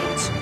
曾经。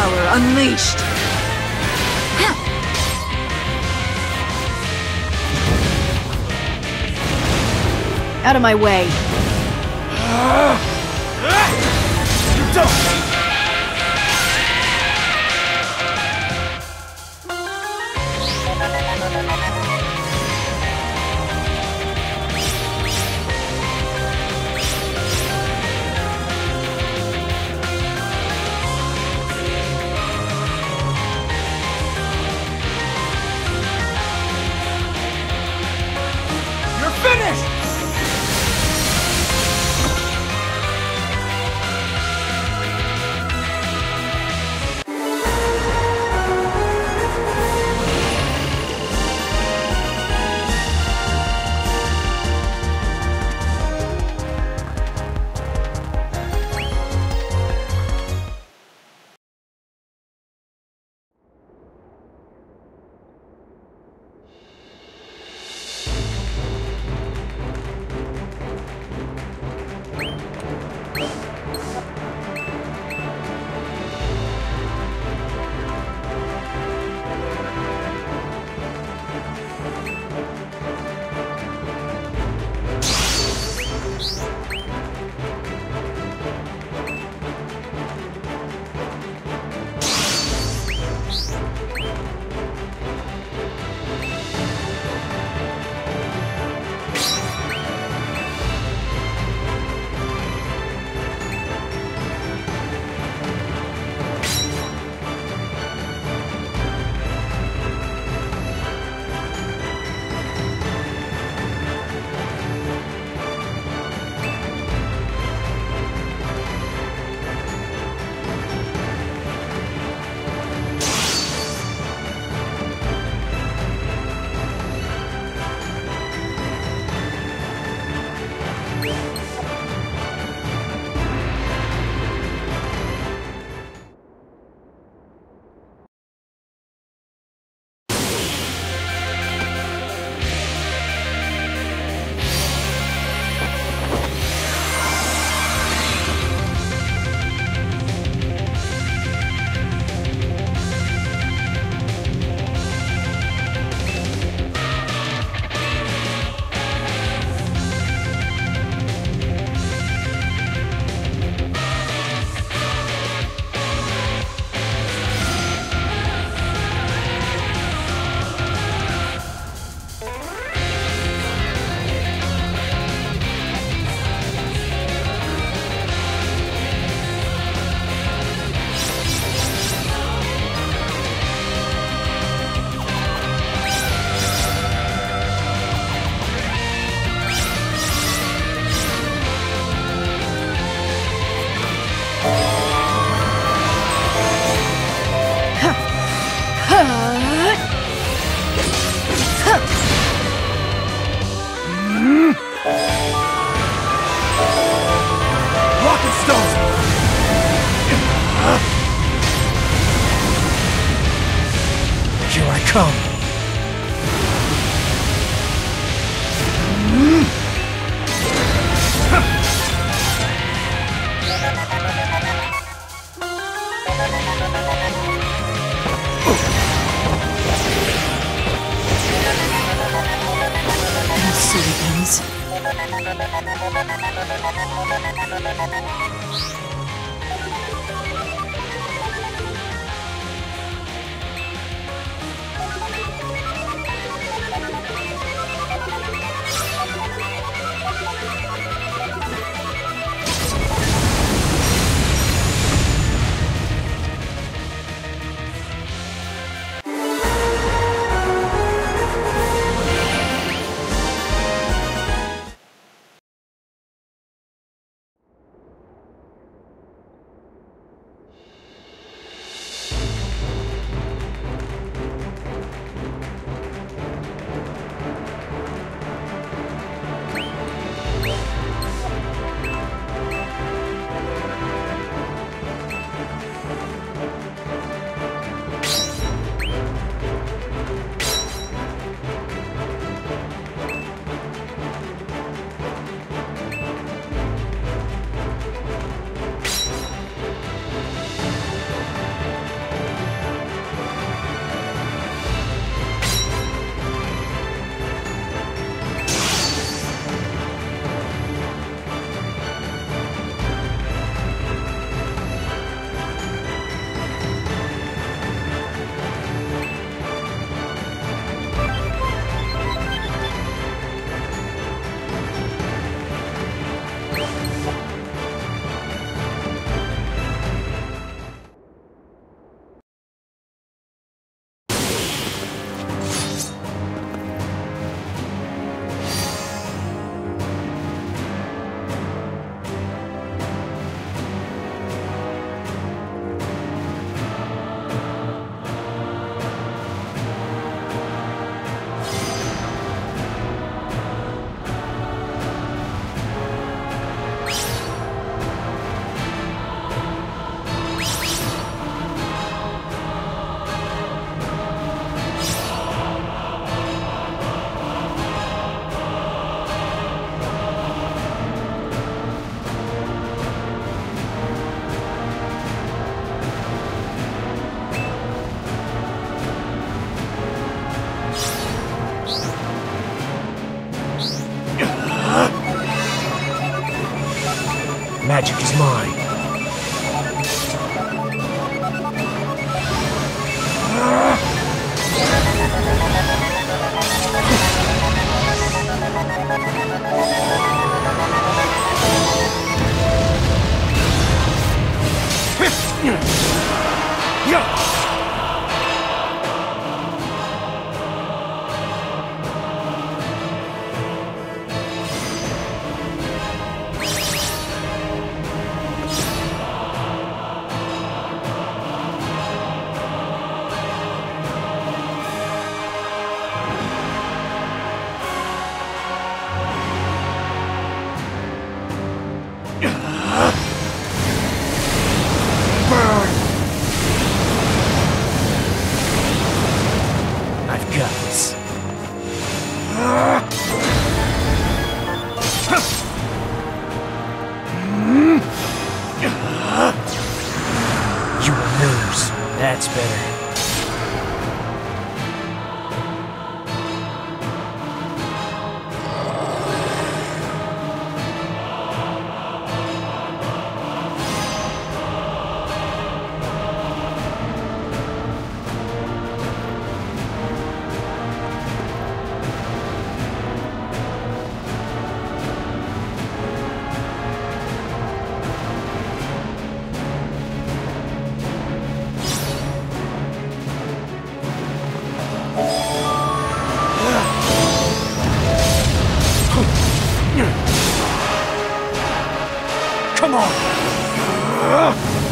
Power unleashed! Out of my way! Ah! Ah! You're Come. Silly things. Come on!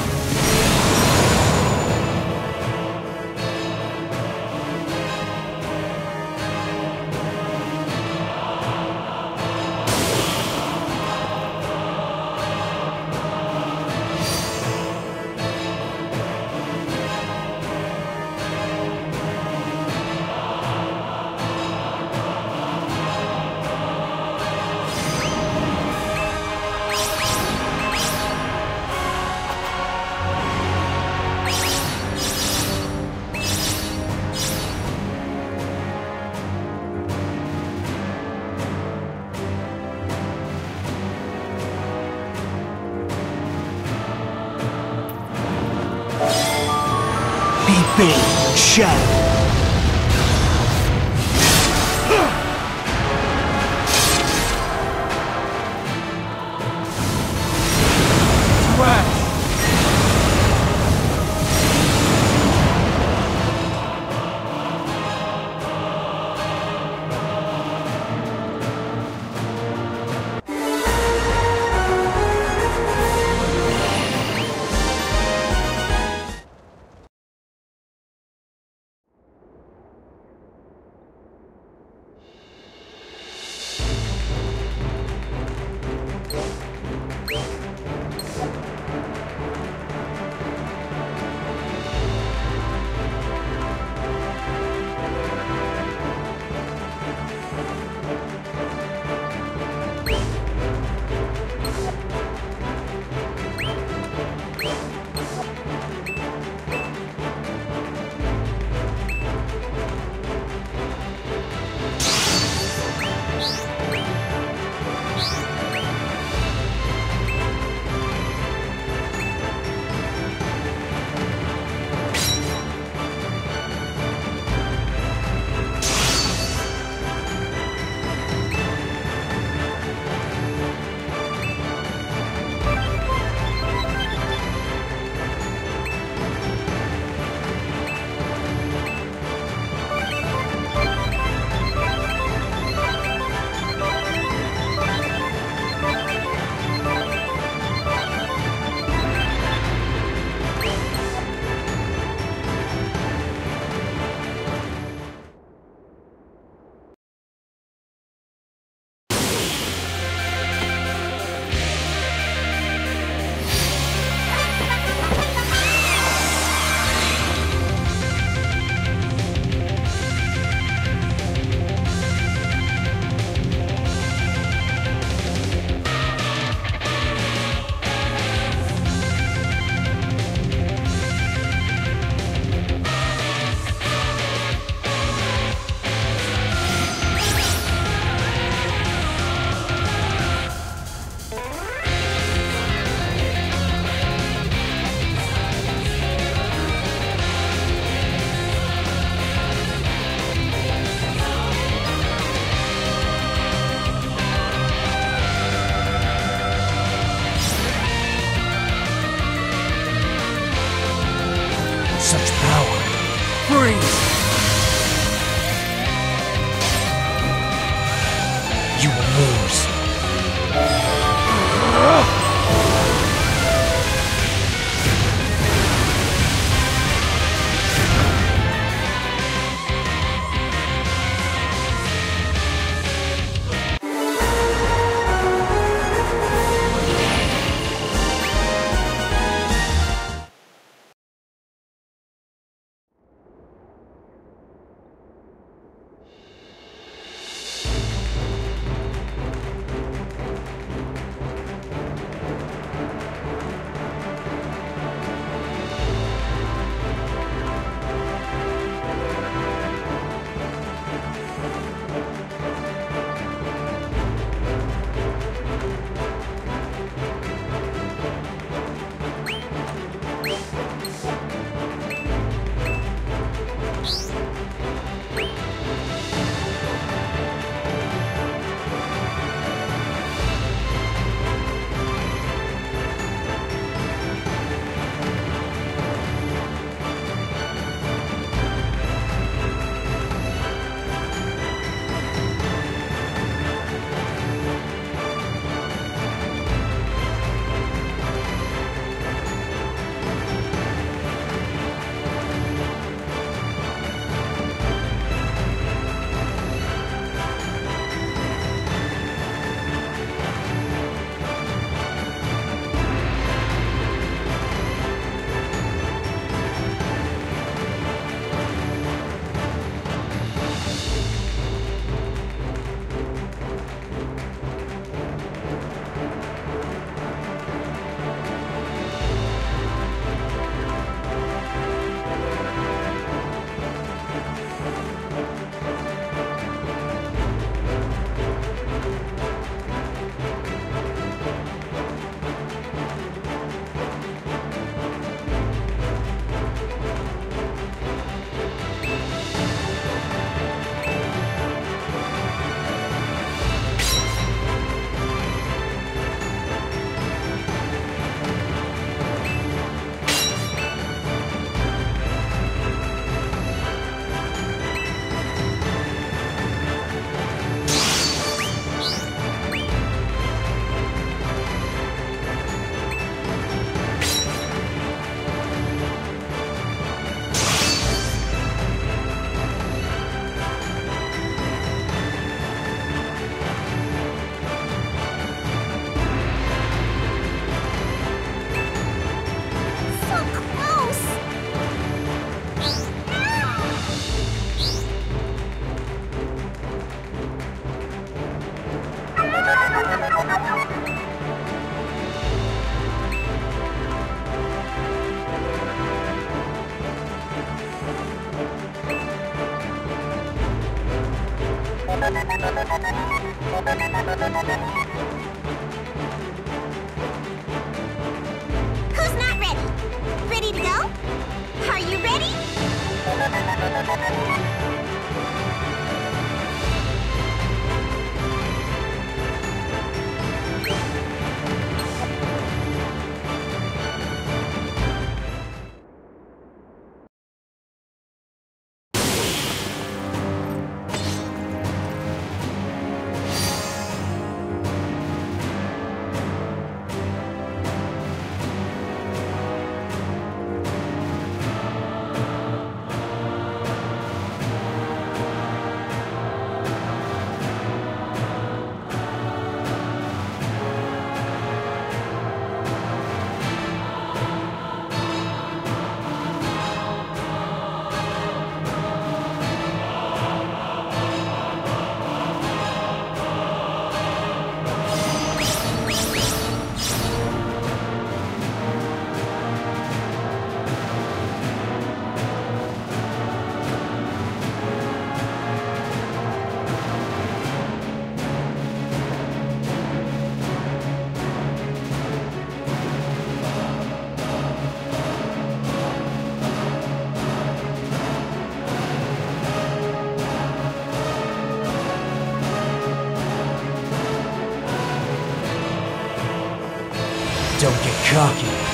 Cocky.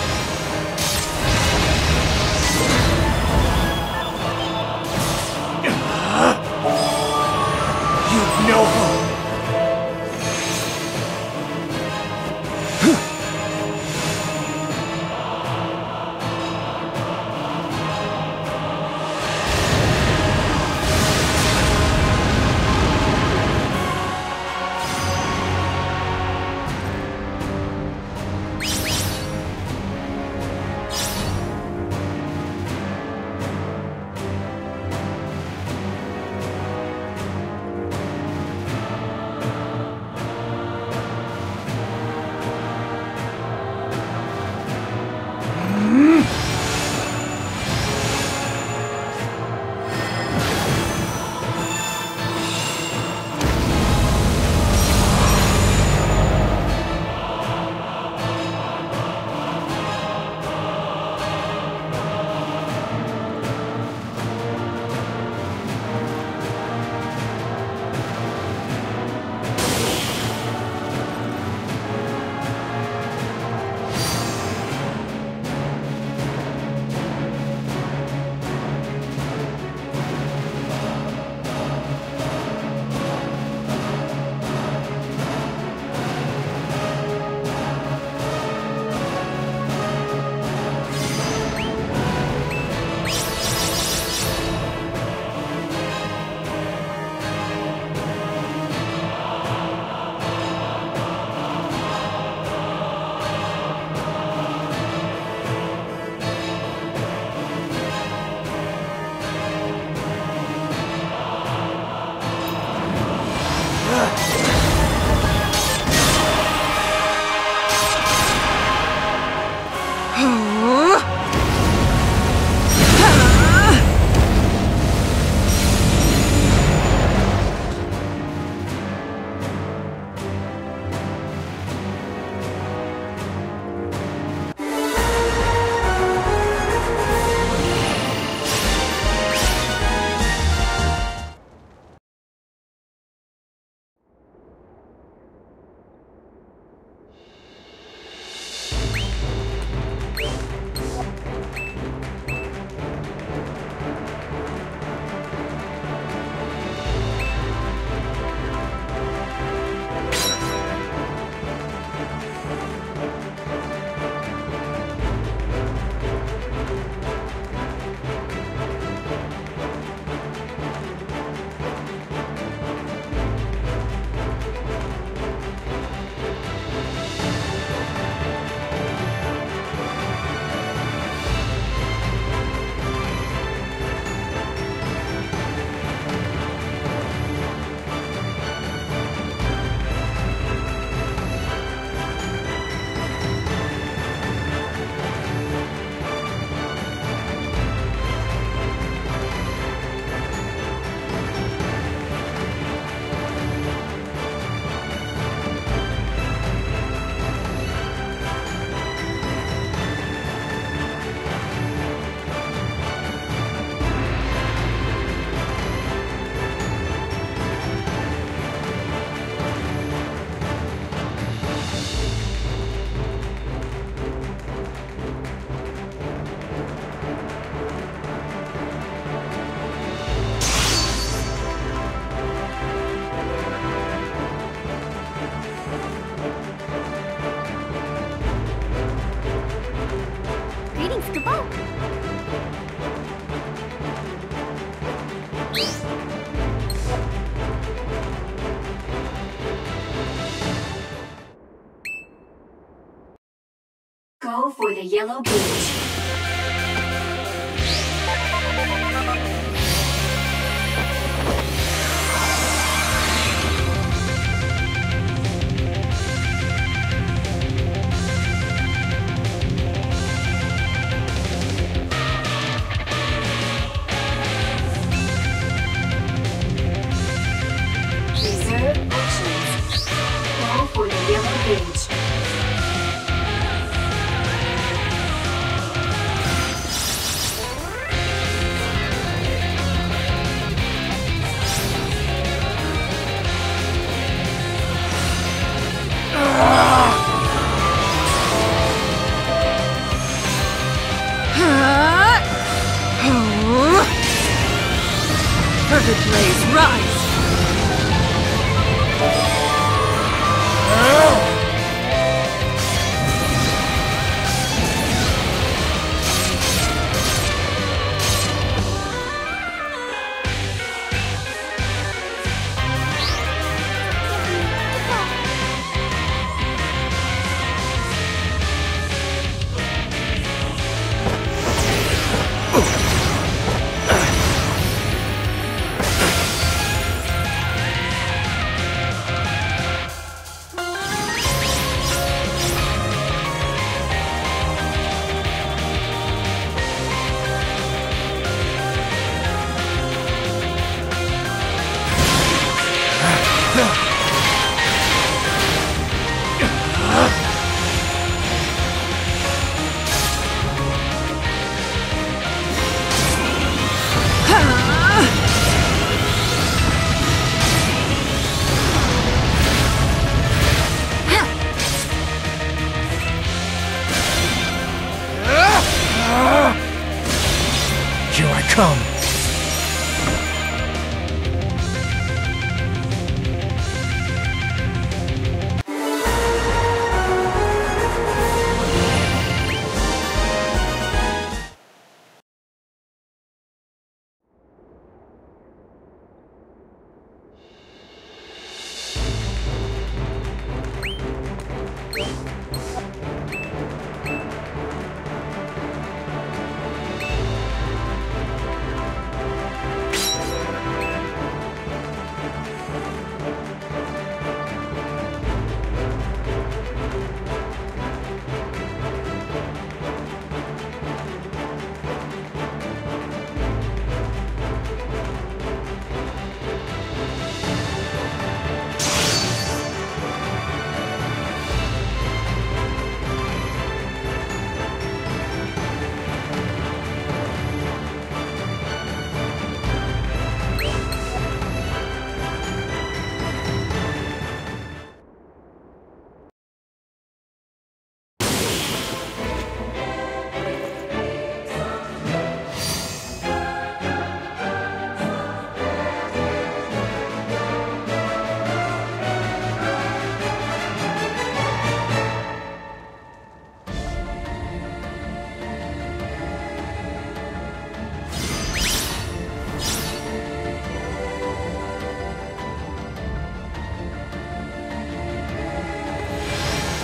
For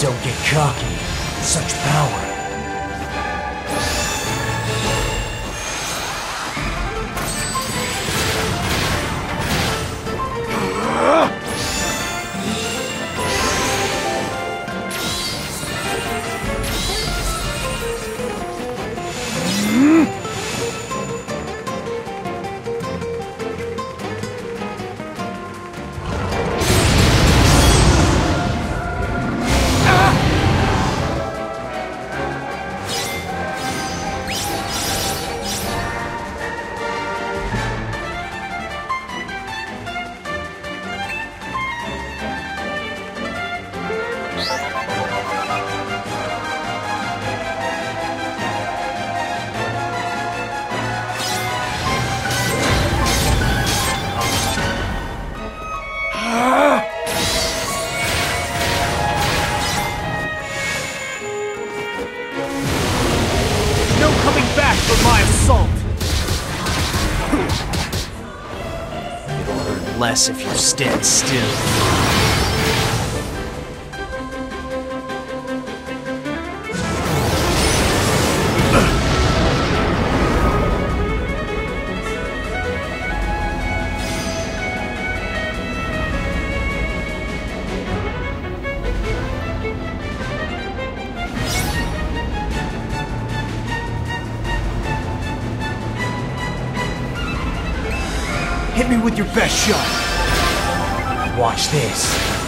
Don't get cocky. Such power. Less if you stand still. Shot! Watch this.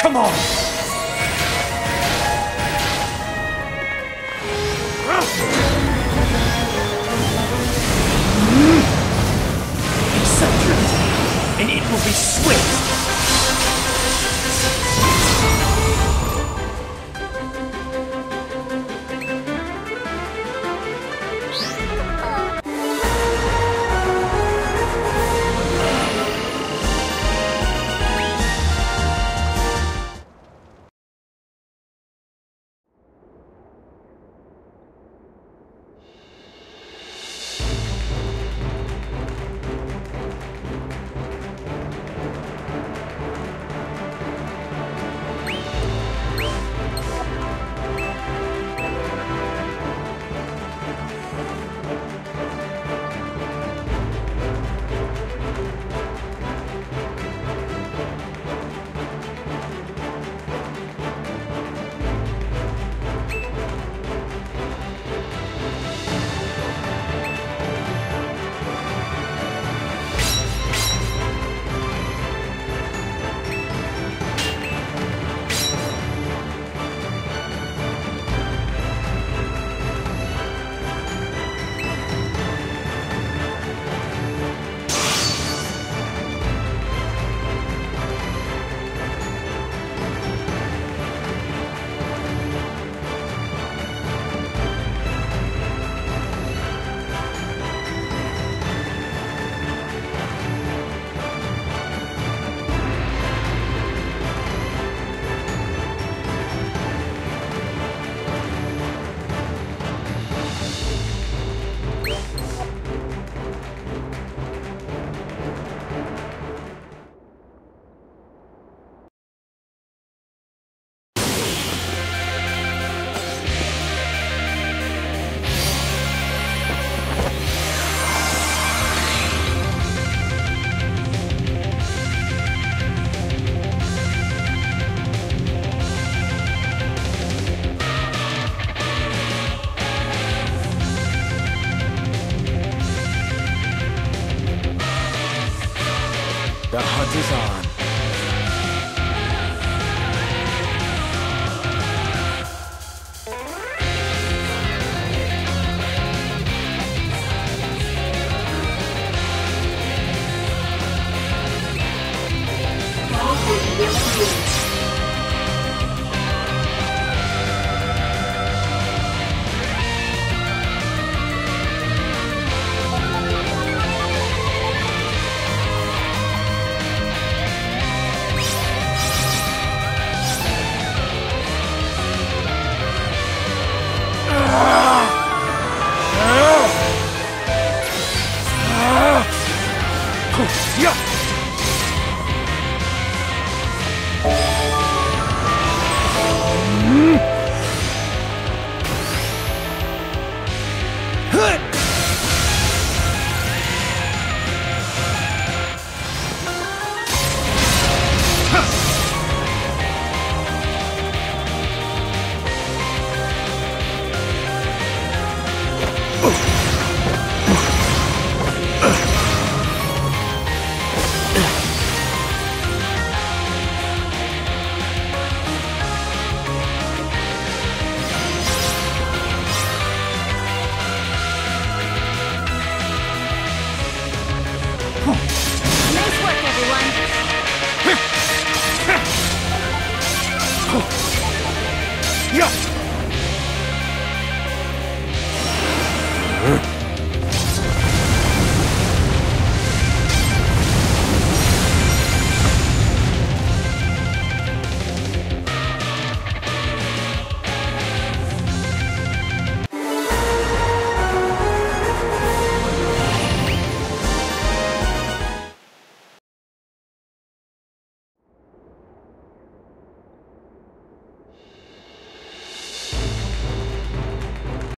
Come on! Your and it will be swift!